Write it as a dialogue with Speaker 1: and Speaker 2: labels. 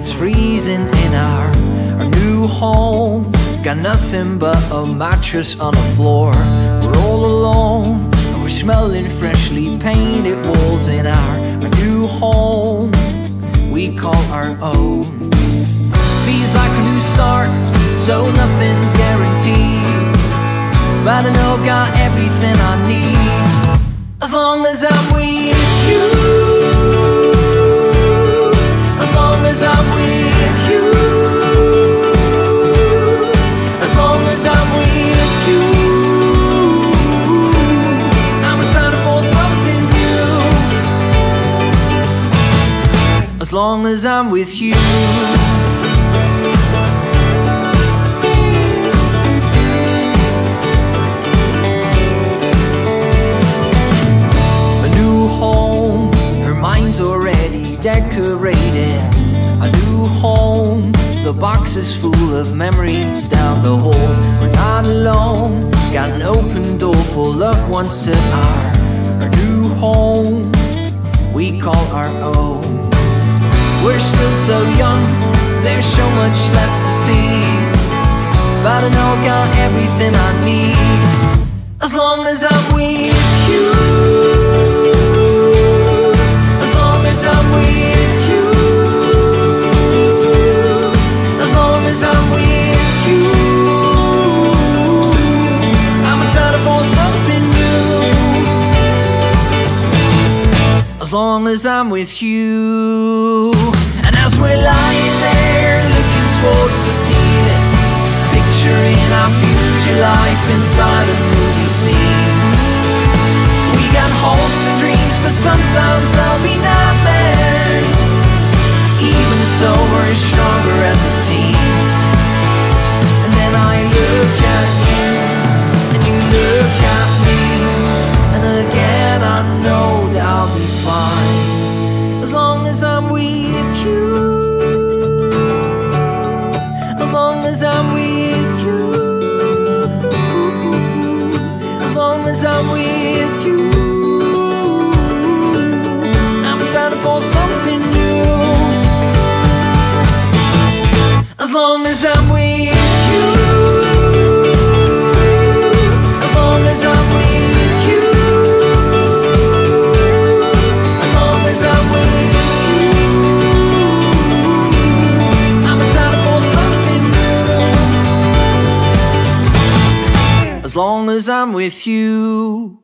Speaker 1: freezing in our, our new home. Got nothing but a mattress on the floor. We're all alone, and we're smelling freshly painted walls in our, our new home. We call our own. Feels like a new start, so nothing's guaranteed. As long as I'm with you. A new home, her mind's already decorated. A new home, the box is full of memories down the hall. We're not alone, got an open door for loved ones to our, so young, there's so much left to see. But I know I've got everything I need as long as I'm with you. As long as I'm with you. As long as I'm with you. I'm excited for something new. As long as I'm with you. As we're lying there looking towards the ceiling, picturing our future life inside of movie scenes. As I'm with you. As long as I'm with you. I'm excited for something new. As long as I'm As long as I'm with you.